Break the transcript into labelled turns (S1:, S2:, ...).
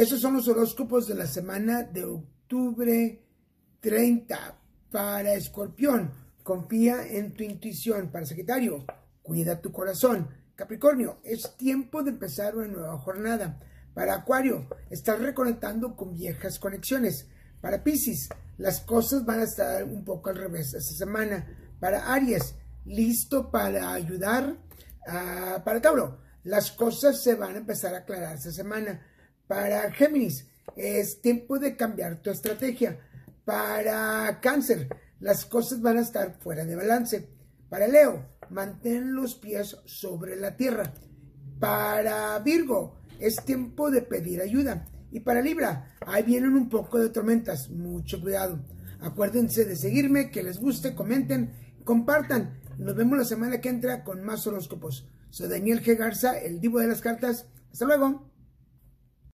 S1: Esos son los horóscopos de la semana de octubre 30 para Escorpión. Confía en tu intuición. Para Sagitario, cuida tu corazón. Capricornio, es tiempo de empezar una nueva jornada. Para Acuario, estás reconectando con viejas conexiones. Para Pisces, las cosas van a estar un poco al revés esta semana. Para Aries, listo para ayudar. Ah, para Tauro, las cosas se van a empezar a aclarar esta semana. Para Géminis, es tiempo de cambiar tu estrategia. Para Cáncer, las cosas van a estar fuera de balance. Para Leo, mantén los pies sobre la tierra. Para Virgo, es tiempo de pedir ayuda. Y para Libra, ahí vienen un poco de tormentas. Mucho cuidado. Acuérdense de seguirme, que les guste, comenten, compartan. Nos vemos la semana que entra con más horóscopos. Soy Daniel G. Garza, el divo de las cartas. Hasta luego.